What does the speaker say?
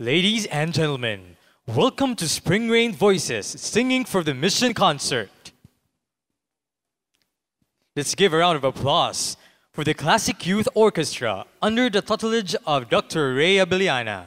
Ladies and gentlemen, welcome to Spring Rain Voices singing for the Mission Concert. Let's give a round of applause for the Classic Youth Orchestra under the tutelage of Dr. Ray Abiliana.